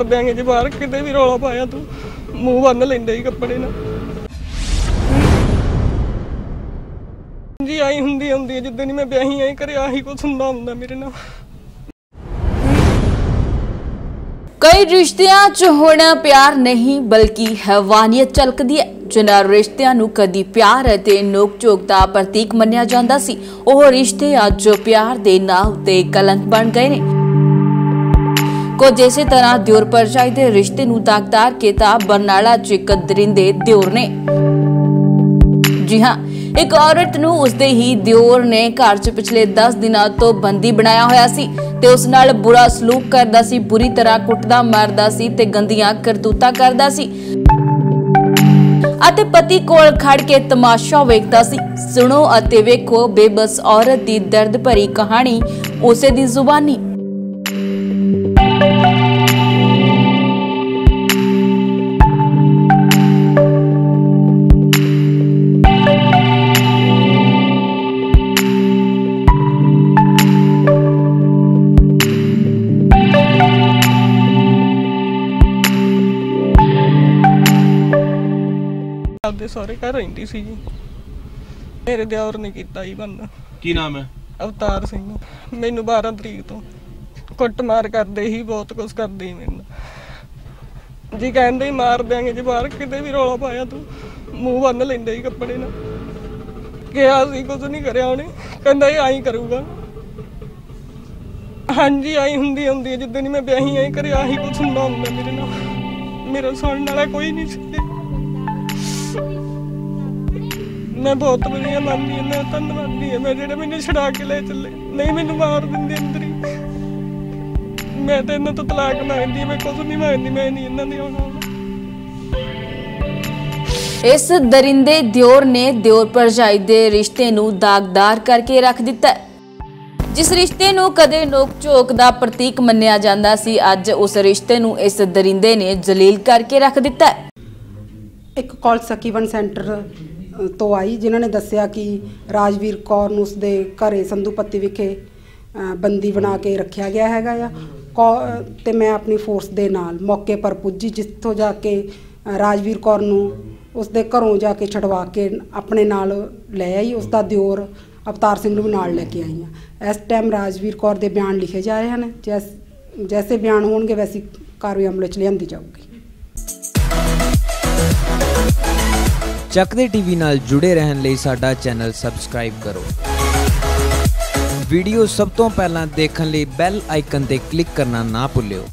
ਕੁੱਟ ਦਿਆਂਗੇ ਜੇ ਬਾਹਰ, ਕਿਤੇ ਵੀ ਰੌਲਾ ਪਾਇਆ ਤੂੰ। ਮੂੰਹ ਬੰਨ ਲੈਂਦੇ ਹੀ ਕੱਪੜੇ ਨਾਲ ਜੀ ਆਈ ਹੁੰਦੀ ਹੁੰਦੀ ਹੈ ਜਿੱਦਾਂ ਮੈਂ ਵਿਆਹੀ ਆਈ, ਘਰੇ ਆਹੀ ਕੁਛ ਹੁੰਦਾ ਹੁੰਦਾ ਮੇਰੇ ਨਾਲ। ਕਈ ਰਿਸ਼ਤਿਆਂ 'ਚ ਹੁਣ ਪਿਆਰ ਨਹੀਂ, ਬਲਕਿ ਹੈਵਾਨੀਅਤ ਝਲਕਦੀ ਹੈ। ਜਿਨ੍ਹਾਂ ਰਿਸ਼ਤਿਆਂ ਨੂੰ ਕਦੀ ਪਿਆਰ ਅਤੇ ਨੋਕ-ਝੋਕ ਦਾ ਪ੍ਰਤੀਕ ਮੰਨਿਆ ਜਾਂਦਾ ਸੀ, ਉਹ ਰਿਸ਼ਤੇ ਅੱਜ ਪਿਆਰ ਦੇ ਨਾਂ ਉੱਤੇ ਕਲੰਕ ਬਣ ਗਏ ਨੇ। ਕੁਝ ਇਸੇ ਤਰ੍ਹਾਂ ਦਿਓਰ ਪਰਜਾਈ ਦੇ ਰਿਸ਼ਤੇ ਨੂੰ ਦਾਗਦਾਰ ਕੀਤਾ, ਬਰਨਾਲਾ 'ਚ ਇੱਕ ਦਰਿੰਦੇ ਦਿਓਰ ਨੇ। ਜੀ ਹਾਂ, ਇੱਕ ਔਰਤ ਨੂੰ ਉਸਦੇ ਹੀ ਦਿਓਰ ਨੇ ਘਰ 'ਚ ਪਿਛਲੇ 10 ਦਿਨਾਂ ਤੋਂ ਬੰਦੀ ਬਣਾਇਆ ਹੋਇਆ ਸੀ ਤੇ ਉਸ ਨਾਲ ਬੁਰਾ ਸਲੂਕ ਕਰਦਾ ਸੀ, ਬੁਰੀ ਤਰ੍ਹਾਂ ਕੁੱਟਦਾ ਮਾਰਦਾ ਸੀ ਤੇ ਗੰਦੀਆਂ ਕਰਤੂਤਾਂ ਕਰਦਾ ਸੀ। ਅਤੇ ਪਤੀ ਕੋਲ ਖੜ ਕੇ ਤਮਾਸ਼ਾ ਵੇਖਦਾ ਸੀ। ਸੁਣੋ ਅਤੇ ਵੇਖੋ, ਬੇਬਸ ਔਰਤ ਦੀ ਦਰਦ ਭਰੀ ਕਹਾਣੀ, ਉਸੇ ਦੀ ਜ਼ੁਬਾਨੀ। ਆਪਦੇ ਸਹੁਰੇ ਘਰ ਰਹਿੰਦੀ ਸੀ ਜੀ ਮੇਰੇ ਦਿਓਰ ਨੇ ਕੀਤਾ ਹੀ ਬੰਦ। ਕੀ ਨਾਮ ਹੈ? ਅਵਤਾਰ ਸਿੰਘ। ਮੈਨੂੰ 12 ਤਰੀਕ ਤੋਂ ਕੁੱਟਮਾਰ ਕਰਦੇ ਹੀ ਬਹੁਤ ਕੁਝ ਕਰਦੇ ਮੈਨੂੰ। ਜੀ ਕਹਿੰਦੇ ਹੀ ਮਾਰ ਦਿਆਂਗੇ ਜੇ ਬਾਹਰ ਕਿਤੇ ਵੀ ਰੌਲਾ ਪਾਇਆ ਤੂੰ ਮੂੰਹ ਬੰਨ ਲੈਂਦੇ ਹੀ ਕੱਪੜੇ ਨਾਲ। ਕਿਹਾ ਸੀ ਕੁਝ ਨਹੀਂ ਕਰਿਆ ਉਹਨੇ ਕਹਿੰਦਾ ਇਹ ਆਈ ਕਰੂਗਾ। ਹਾਂਜੀ ਆਈ ਹੁੰਦੀ ਹੁੰਦੀ ਹੈ। ਜਿੱਦਾਂ ਦੀ ਮੈਂ ਵਿਆਹੀ ਆਈ ਘਰੇ ਆਹੀ ਕੁਝ ਹੁੰਦਾ ਹੁੰਦਾ ਮੇਰੇ ਨਾਲ। ਮੇਰਾ ਸੁਣਨ ਵਾਲਾ ਕੋਈ ਨਹੀਂ ਸੀ। ਮੈਂ ਬਹੁਤ ਵਧੀਆ ਮੰਨਦੀ ਹਾਂ ਮੈਂ ਧੰਨਵਾਦੀ ਹਾਂ ਮੈਂ ਜਿਹੜੇ ਮੈਨੂੰ ਛਡਾ ਕੇ ਲੈ ਚੱਲੇ ਨਹੀਂ ਮੈਨੂੰ ਮਾਰ ਦਿੰਦੇ ਅੰਦਰ ਹੀ ਮੈਂ ਤਾਂ ਇਹਨਾਂ ਤੋਂ ਤਲਾਕ ਮੰਗਦੀ ਮੈਂ ਕੁਝ ਨਹੀਂ ਮੰਗਦੀ ਮੈਂ ਨਹੀਂ ਇਹਨਾਂ ਦੀ ਹੋਣਾ ਇਸ ਦਰਿੰਦੇ ਦਿਓਰ ਨੇ ਦਿਓਰ ਪਰਜਾਈ ਦੇ ਰਿਸ਼ਤੇ ਨੂੰ ਦਾਗਦਾਰ ਕਰਕੇ ਰੱਖ ਦਿੱਤਾ। ਜਿਸ ਰਿਸ਼ਤੇ ਨੂੰ ਕਦੇ ਨੋਕ-ਝੋਕ ਦਾ ਪ੍ਰਤੀਕ ਮੰਨਿਆ ਜਾਂਦਾ ਸੀ ਅੱਜ ਉਸ ਰਿਸ਼ਤੇ ਨੂੰ ਇਸ ਦਰਿੰਦੇ ਨੇ ਜਲੀਲ ਕਰਕੇ ਰੱਖ ਦਿੱਤਾ। ਇੱਕ ਕਾਲ ਸਕੀਵਨ ਸੈਂਟਰ ਤੋਂ ਆਈ, ਜਿਨ੍ਹਾਂ ਨੇ ਦੱਸਿਆ ਕਿ ਰਾਜਵੀਰ ਕੌਰ ਨੂੰ ਉਸਦੇ ਘਰੇ ਸੰਧੂਪੱਤੀ ਵਿਖੇ ਬੰਦੀ ਬਣਾ ਕੇ ਰੱਖਿਆ ਗਿਆ ਹੈਗਾ ਆ। ਕੌ- ਤੇ ਮੈਂ ਆਪਣੀ ਫੋਰਸ ਦੇ ਨਾਲ ਮੌਕੇ ਪਰ ਪੁੱਜੀ, ਜਿੱਥੋਂ ਜਾ ਕੇ ਰਾਜਵੀਰ ਕੌਰ ਨੂੰ ਉਸਦੇ ਘਰੋਂ ਜਾ ਕੇ ਛਡਵਾ ਕੇ ਆਪਣੇ ਨਾਲ ਲੈ ਆਈ, ਉਸਦਾ ਦਿਓਰ ਅਵਤਾਰ ਸਿੰਘ ਨੂੰ ਵੀ ਨਾਲ ਲੈ ਕੇ ਆਈ ਹਾਂ ਇਸ ਟਾਈਮ ਰਾਜਵੀਰ ਕੌਰ ਦੇ ਬਿਆਨ ਲਿਖੇ ਜਾ ਰਹੇ ਹਨ। ਜੈਸ, ਜੈਸੇ ਬਿਆਨ ਹੋਣਗੇ, ਵੈਸੀ ਕਾਰਵਾਈ ਅਮਲ 'ਚ ਲਿਆਂਦੀ ਜਾਊਗੀ। ਚੱਕਦੇ ਟੀਵੀ ਨਾਲ ਜੁੜੇ ਰਹਿਣ ਲਈ ਸਾਡਾ ਚੈਨਲ ਸਬਸਕ੍ਰਾਈਬ ਕਰੋ। ਵੀਡੀਓ ਸਭ ਤੋਂ ਪਹਿਲਾਂ ਦੇਖਣ ਲਈ ਬੈਲ ਆਈਕਨ ਤੇ ਕਲਿੱਕ ਕਰਨਾ ਨਾ ਭੁੱਲਿਓ।